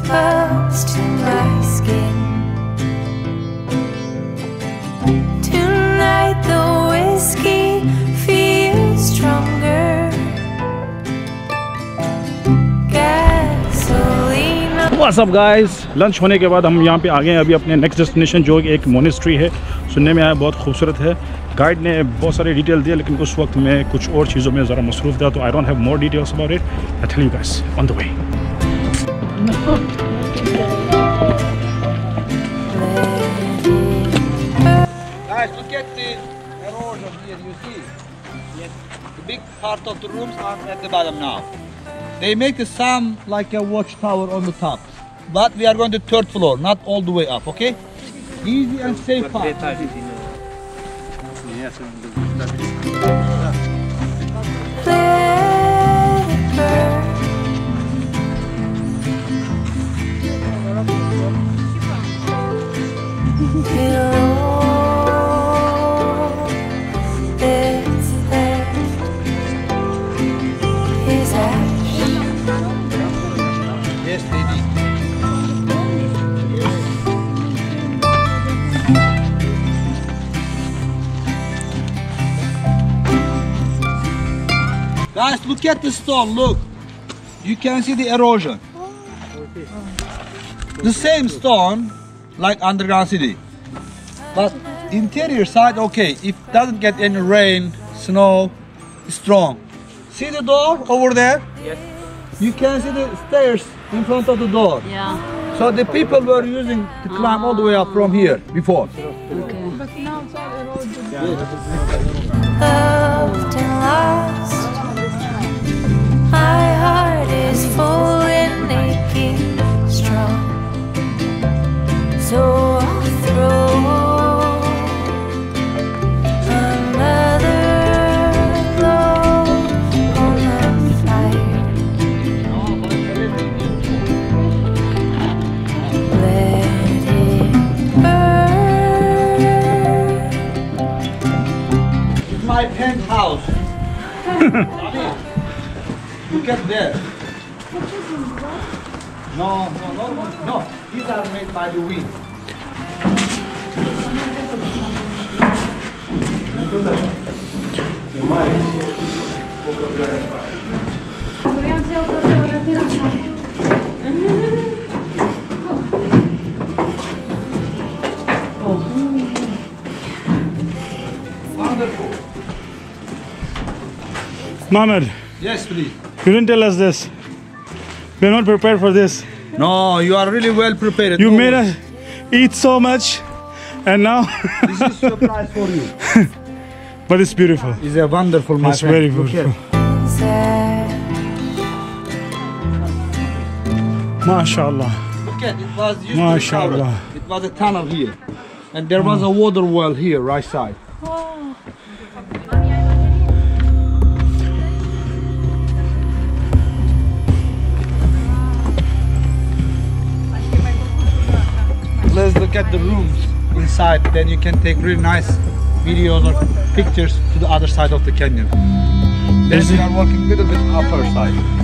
brings goosebumps to my skin. Tonight the whiskey feels stronger. What's up, guys? Lunch होने के बाद हम यहाँ पे आ गए हैं अभी अपने नेक्स्ट डेस्टिनेशन जो एक मोनेस्ट्री है, सुनने में आया बहुत खूबसूरत है गाइड ने बहुत सारे डिटेल दिए, लेकिन उस वक्त मैं कुछ और चीज़ों में ज़रा मसरूफ़ था तो I don't have more details about it I tell you guys on the way Guys, look at the erosion here, you see? Yes. The big part of the rooms are at the bottom now. They make some like a watchtower on the top. But we are going to third floor, not all the way up, okay? Easy and safe part. Guys, look at the stone, look. You can see the erosion. The same stone like underground city. But interior side, okay, if doesn't get any rain, snow, strong. See the door over there? Yes. You can see the stairs in front of the door. Yeah. So the people were using to climb all the way up from here before. loved and lost. My heart is full So I'll throw No. These are made by the wind. Wonderful. Mohammed Yes, please. you didn't tell us this we're not prepared for this No, you are really well prepared. you No made us eat so much and now This is surprise for you. but it's beautiful It's a wonderful, my It's friend. very beautiful. Sad. mashallah Look at it was used to be It was a tunnel here. And there was a water well here, right side. Look at the rooms inside. Then you can take really nice videos or pictures to the other side of the canyon. Then we are working a little bit upper side.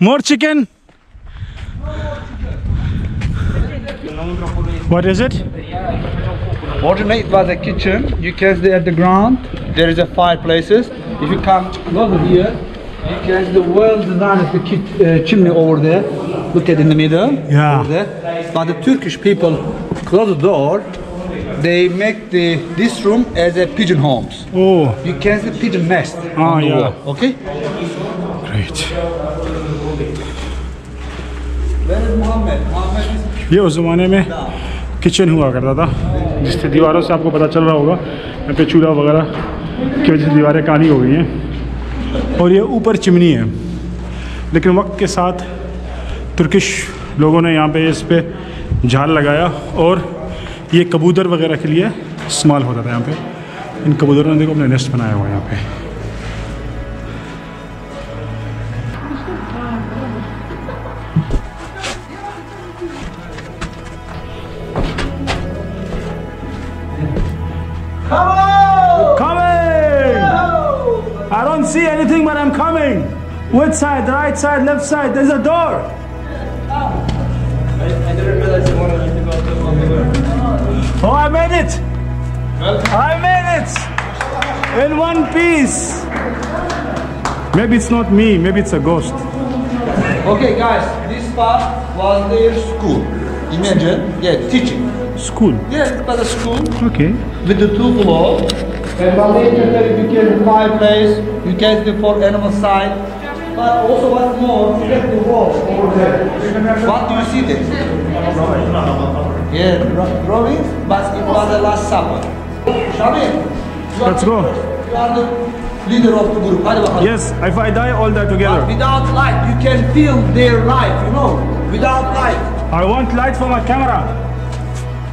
More chicken what is it Originally it was a kitchen. You can see at the ground there is a fireplaces. If you come closer here, you can see the well designed the kit, uh, chimney over there. Look at in the middle. Yeah. Over there. But the Turkish people close the door. They make the this room as a pigeon homes. Oh, You can see pigeon nest on the yeah. wall. Okay. great. ये उस ज़माने में kitchen हुआ करता था, जिससे दीवारों से आपको पता चल रहा होगा, यहाँ पे चूल्हा वगैरह की वजह से दीवारें काली हो गई हैं। और ये ऊपर चिमनी है, लेकिन वक्त के साथ तुर्किश लोगों ने यहाँ पे इस पर झाल लगाया और ये कबूतर वगैरह के लिए इस्तेमाल होता था यहाँ पे। इन कबूतरों ने देखो अपने नेस्ट बनाया हुआ है यहाँ पे। Coming! I don't see anything, but I'm coming. Which side? Right side, left side? There's a door. Oh, I made it! I made it! In one piece. Maybe it's not me. Maybe it's a ghost. Okay, guys, this part was their school. Imagine, yeah, teaching. School. Yes, it was a school Okay. with the two floors. And when they enter, you can fireplace, you can the for animal side. But also what's more, you get the wall over there. What do you see there? Yeah, dra- drawings, but it was the last supper. Shamir, Let's go. You are the leader of the group. Yes, if I die, all die But together. without light, you can feel their life, you know. Without light. I want light for my camera.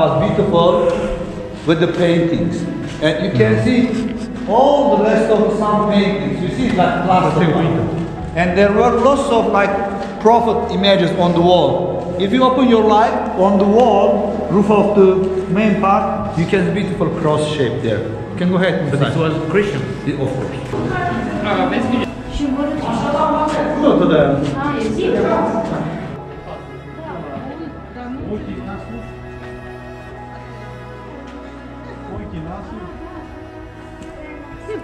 was beautiful with the paintings? And you can mm. see all the rest of some paintings. You see like plaster. And there were lots of like prophet images on the wall. If you open your light on the wall, roof of the main part, you can see beautiful cross shape there. You can go ahead. But This was Christian. of course. Şimdi Go to the hayır değil.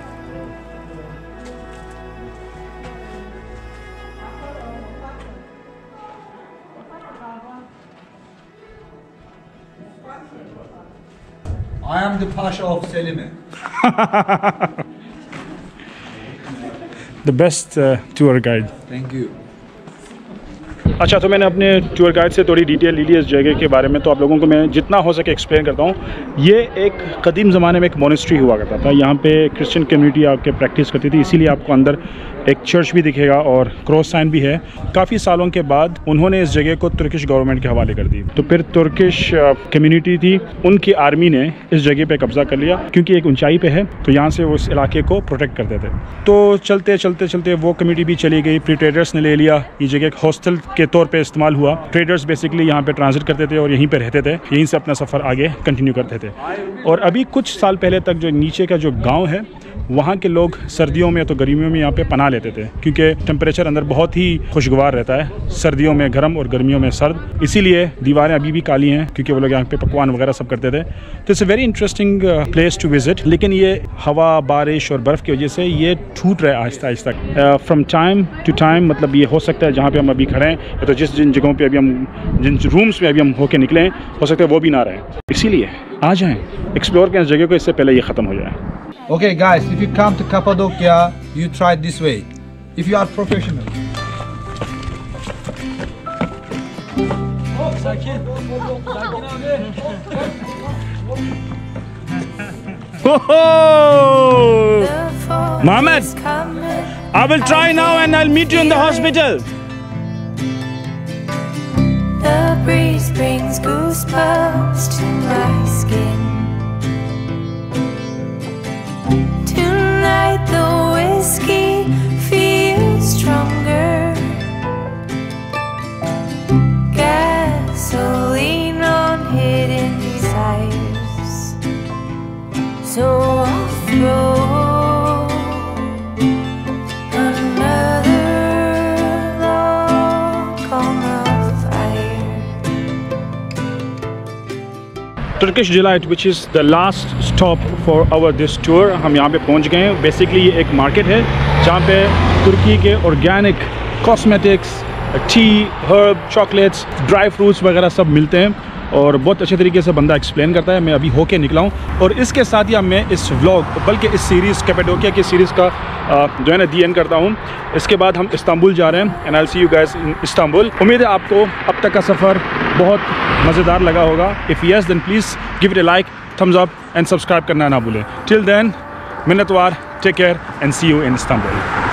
I am the Pasha of Selime. The best uh, tour guide. Thank you. अच्छा तो मैंने अपने tour guide से थोड़ी detail ली ली इस जगह के बारे में तो आप लोगों को मैं जितना हो सके एक्सप्लेन करता हूँ। ये एक कदीम ज़माने में एक मोनिस्ट्री हुआ करता था। यहाँ पे क्रिश्चियन कम्युनिटी आके प्रैक्टिस करती थी, इसीलिए आपको अंदर एक चर्च भी दिखेगा और क्रॉस साइन भी है। काफ़ी सालों के बाद उन्होंने इस जगह को तुर्किश गवर्नमेंट के हवाले कर दी। तो फिर तुर्किश कम्युनिटी थी, उनकी आर्मी ने इस जगह पर कब्जा कर लिया, क्योंकि एक ऊंचाई पर है तो यहाँ से वो इस इलाके को प्रोटेक्ट करते थे। तो चलते चलते चलते वो कम्युनिटी भी चली गई प्री ट्रेडर्स ने ले लिया, ये जगह एक हॉस्टल के तौर पर इस्तेमाल हुआ। ट्रेडर्स बेसिकली यहाँ पर ट्रांजिट करते थे और यहीं पर रहते थे। यहीं से अपना सफ़र आगे कंटिन्यू करते थे। और अभी कुछ साल पहले तक जो नीचे का जो गाँव है वहाँ के लोग सर्दियों में तो गर्मियों में यहाँ पे पना लेते थे, क्योंकि टेम्परेचर अंदर बहुत ही खुशगवार रहता है, सर्दियों में गर्म और गर्मियों में सर्द। इसीलिए दीवारें अभी भी काली हैं, क्योंकि वो लोग यहाँ पे पकवान वगैरह सब करते थे। तो it's a very interesting place to visit लेकिन ये हवा, बारिश और बर्फ़ की वजह से ये टूट रहा है Aahista Aahista. From time to time मतलब ये हो सकता है जहाँ पे हम अभी खड़े हैं तो जिस जिन जगहों पे अभी हम, जिन रूम्स में अभी हम होके निकले हैं, हो सकता है वो भी ना रहें। इसीलिए आ जाएँ एक्सप्लोर करें जगह को, इससे पहले ये ख़त्म हो जाए। Okay, guys, if you come to Cappadocia, you try it this way. If you are professional. Oh! The fall Mohammed. is coming. I will try now and I'll meet you in the hospital. The breeze brings goosebumps to my the whiskey feels stronger. Turkish delight which is the last stop for our this tour हम यहाँ पे पहुँच गए हैं। Basically ये एक market है, जहाँ पे तुर्की के organic cosmetics tea herb chocolates dry fruits वगैरह सब मिलते हैं। और बहुत अच्छे तरीके से बंदा एक्सप्लेन करता है, मैं अभी होके निकला हूँ। और इसके साथ ही अब मैं इस व्लॉग बल्कि इस सीरीज़ कैपेडोकिया की सीरीज़ का जो है ना दी एंड करता हूँ। इसके बाद हम इस्तांबुल जा रहे हैं and I see you guys in Istanbul उम्मीद है आपको अब तक का सफ़र बहुत मज़ेदार लगा होगा। If yes then please give it a like thumbs up and subscribe करना ना भूलें। Till then मिन्नतवार take care and see you in Istanbul